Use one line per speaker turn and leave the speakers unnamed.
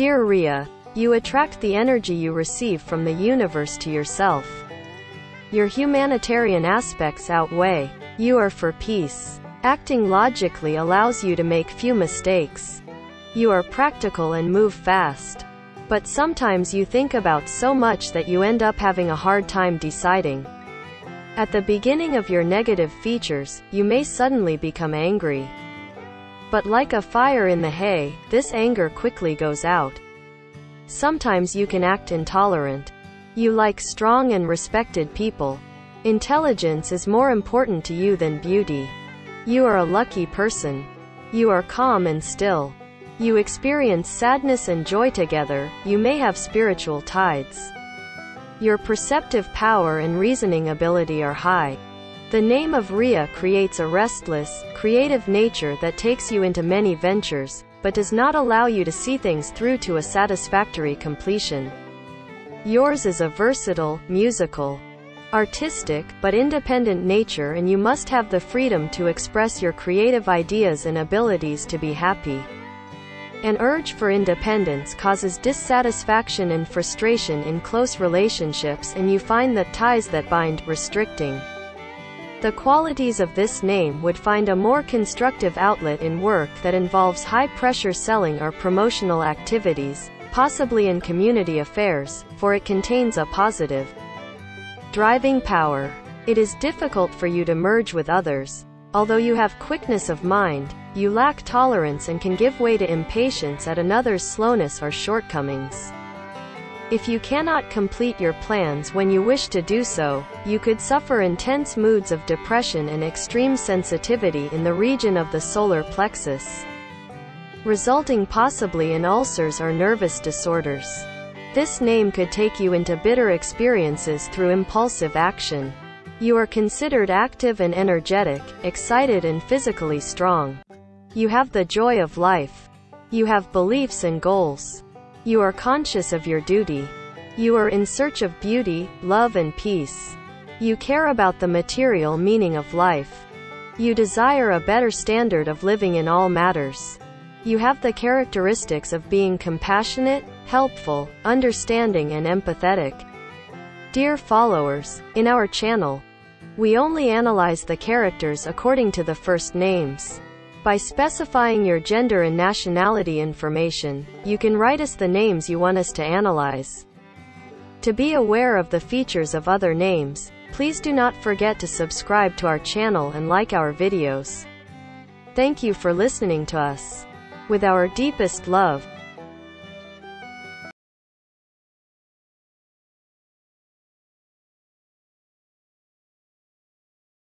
Dear Rhea, you attract the energy you receive from the universe to yourself. Your humanitarian aspects outweigh. You are for peace. Acting logically allows you to make few mistakes. You are practical and move fast. But sometimes you think about so much that you end up having a hard time deciding. At the beginning of your negative features, you may suddenly become angry. But like a fire in the hay, this anger quickly goes out. Sometimes you can act intolerant. You like strong and respected people. Intelligence is more important to you than beauty. You are a lucky person. You are calm and still. You experience sadness and joy together, you may have spiritual tides. Your perceptive power and reasoning ability are high. The name of Rhea creates a restless, creative nature that takes you into many ventures, but does not allow you to see things through to a satisfactory completion. Yours is a versatile, musical, artistic, but independent nature and you must have the freedom to express your creative ideas and abilities to be happy. An urge for independence causes dissatisfaction and frustration in close relationships and you find that ties that bind, restricting. The qualities of this name would find a more constructive outlet in work that involves high-pressure selling or promotional activities, possibly in community affairs, for it contains a positive driving power. It is difficult for you to merge with others. Although you have quickness of mind, you lack tolerance and can give way to impatience at another's slowness or shortcomings. If you cannot complete your plans when you wish to do so, you could suffer intense moods of depression and extreme sensitivity in the region of the solar plexus, resulting possibly in ulcers or nervous disorders. This name could take you into bitter experiences through impulsive action. You are considered active and energetic, excited and physically strong. You have the joy of life. You have beliefs and goals. You are conscious of your duty. You are in search of beauty, love and peace. You care about the material meaning of life. You desire a better standard of living in all matters. You have the characteristics of being compassionate, helpful, understanding and empathetic. Dear followers, in our channel, we only analyze the characters according to the first names. By specifying your gender and nationality information, you can write us the names you want us to analyze. To be aware of the features of other names, please do not forget to subscribe to our channel and like our videos. Thank you for listening to us. With our deepest love,